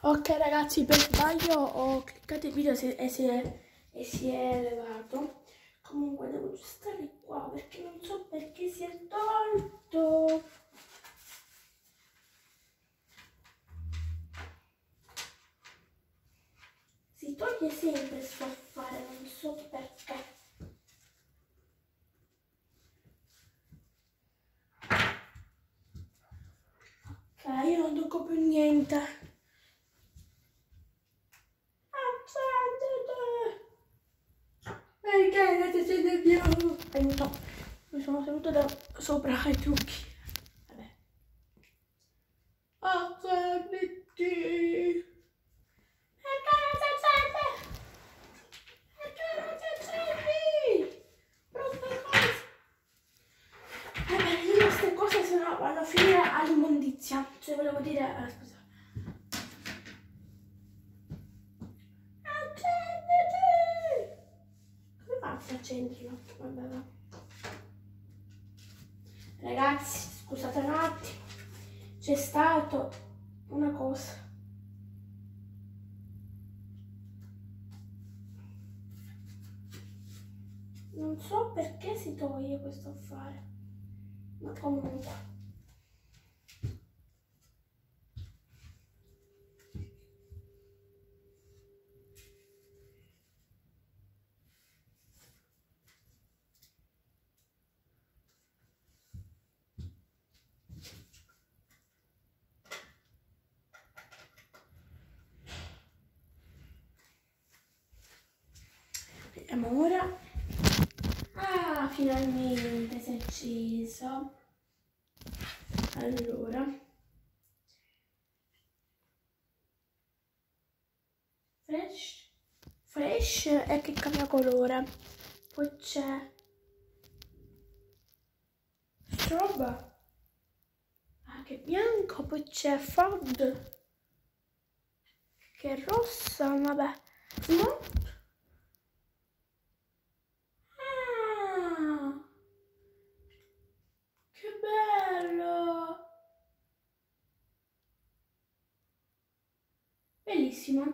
Ok ragazzi, per sbaglio ho cliccato il video e si è, e si è levato. Comunque devo stare qua perché non so perché si è tolto. Si toglie sempre sto affare, non so perché. Ok, io non tocco più niente. Perché non ti siete più? Aiuto, mi sono seduto da sopra ai trucchi. Vabbè. Accenditi! Perché non si accende? Perché non si accendi? Brutte cose. Vabbè, io queste cose se no vanno a finire all'immondizia. Cioè volevo dire... Eh, scusa. Accenditi! Come fa si accendino? Vabbè, va. Ragazzi, scusate un attimo. C'è stato una cosa. Non so perché si toglie questo affare. Ma comunque. Vediamo ora. Ah, finalmente si è acceso. Allora. Fresh. Fresh è che cambia colore. Poi c'è Strobe. Ah, che bianco. Poi c'è Fod. Che rossa, vabbè. No? Ah, che bello! Bellissimo.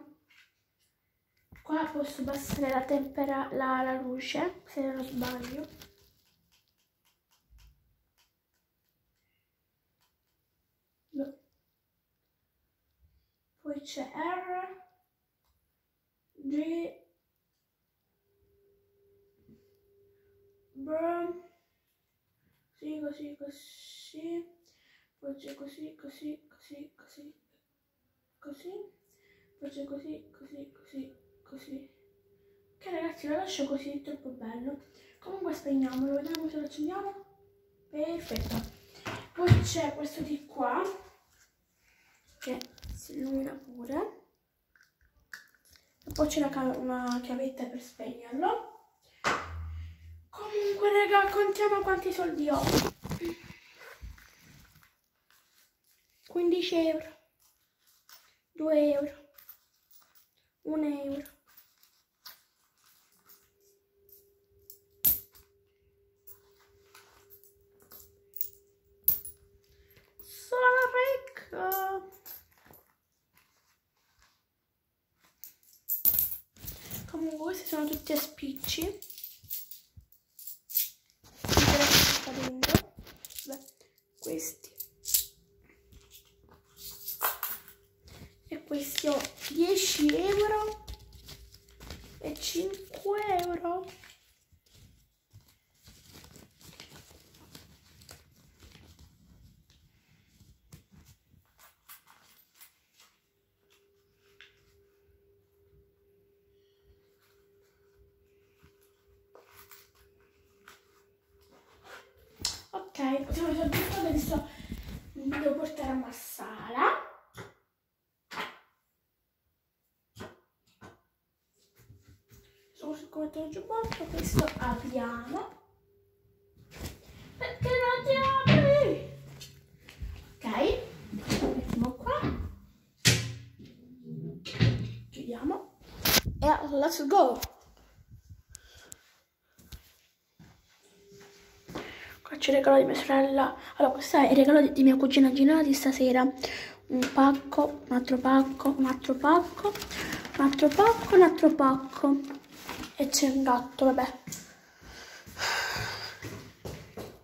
Qua posso abbassare la, tempera la, la luce, se non sbaglio. No. Poi c'è R, G, Brum. Sì, così, così. Poi c'è così, così, così, così, così. Poi c'è così, così, così, così. Ok ragazzi, lo lascio così, è troppo bello. Comunque spegniamolo, vediamo se lo accendiamo. Perfetto. Poi c'è questo di qua, che si illumina pure. E poi c'è una, una chiavetta per spegnerlo. Comunque, raga, contiamo quanti soldi ho. 15 euro. 2 euro. 1 euro. Questi sono tutti a spicci. Beh, questi e questi ho 10 euro e 5 euro adesso mi devo portare a Marsala sono sul come giubbotto questo apriamo perché non ti apri ok mettiamo qua chiudiamo e let's go Qua c'è il regalo di mia sorella. Allora, questo è il regalo di, di mia cugina Gina di stasera. un pacco, un altro pacco, un altro pacco, un altro pacco, un altro pacco. E c'è un gatto, vabbè.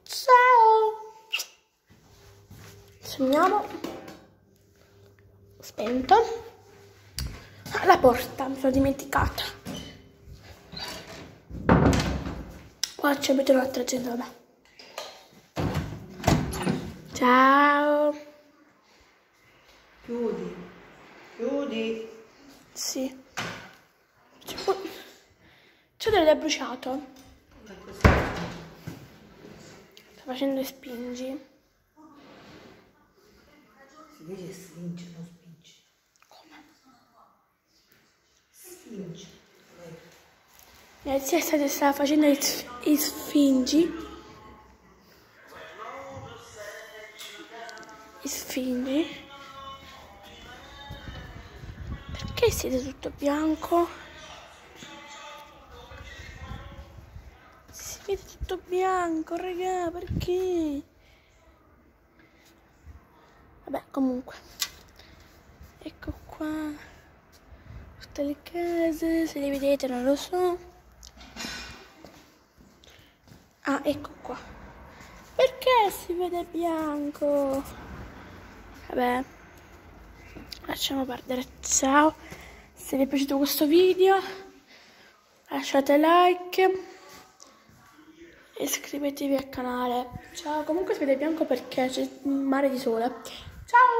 Ciao! Sogniamo. Spento. La porta, mi sono dimenticata. Qua c'è un'altra gente, vabbè. Ciao. Chiudi. Chiudi. Sì. C'è delle bruciato. Sta facendo spingi. Si dice spinge, non spinge. Come? Spinge. Mia zia sta, sta facendo i, i sfingi. Sfingi. Perché siete tutto bianco? Si vede tutto bianco, raga, perché? Vabbè, comunque. Ecco qua. Tutte le case, se le vedete non lo so. Ah, ecco qua. Perché si vede bianco? Vabbè, lasciamo perdere. Ciao. Se vi è piaciuto questo video, lasciate like e iscrivetevi al canale. Ciao. Comunque si vede bianco perché c'è un mare di sole. Ciao.